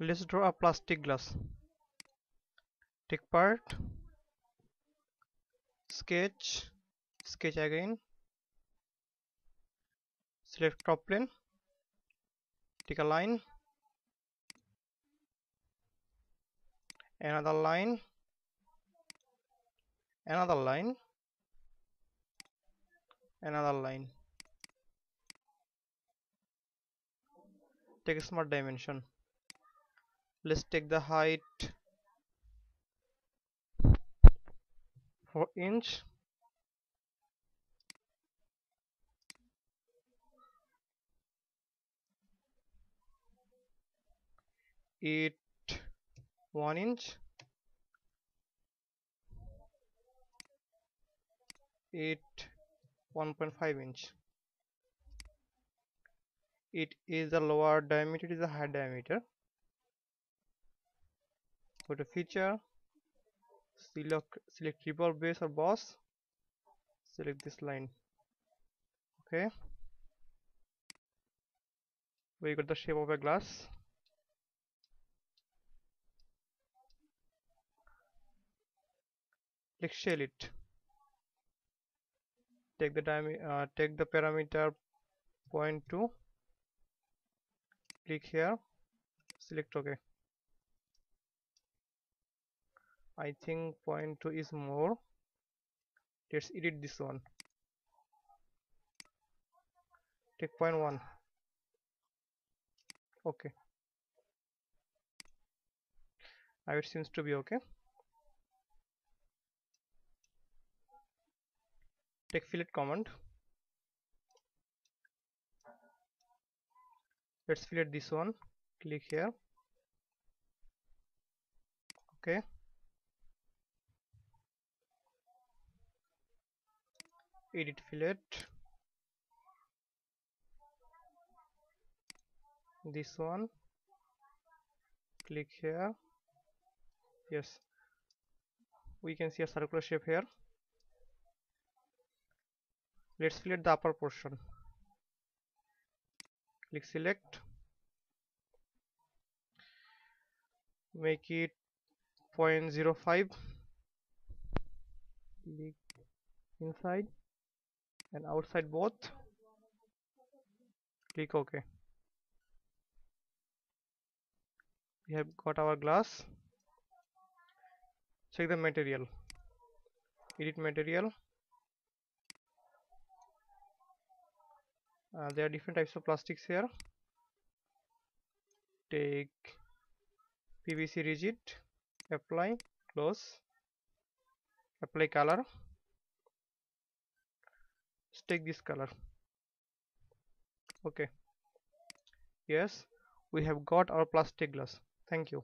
let's draw a plastic glass. Take part. Sketch. Sketch again. Select top plane. Take a line. Another line. Another line. Another line. Take a smart dimension let's take the height. 4 inch. It 1 inch. It 1.5 inch. It is the lower diameter it is a high diameter go to feature. Select select triple base or boss select this line. Okay. We got the shape of a glass. Let's shell it. Take the uh, take the parameter point 2 click here. Select ok I think point 2 is more. Let's edit this one. Take point 1 okay. Now it seems to be okay. Take fillet command. Let's fillet this one. Click here. Okay edit fillet this one. Click here. Yes. We can see a circular shape here. Let's fillet the upper portion. Click select. Make it 0.05 click inside and outside both? Click ok we have got our glass. Check the material. Edit material. Uh, there are different types of plastics here. Take PVC rigid. Apply. Close. Apply color take this color. Okay. Yes we have got our plastic glass. Thank you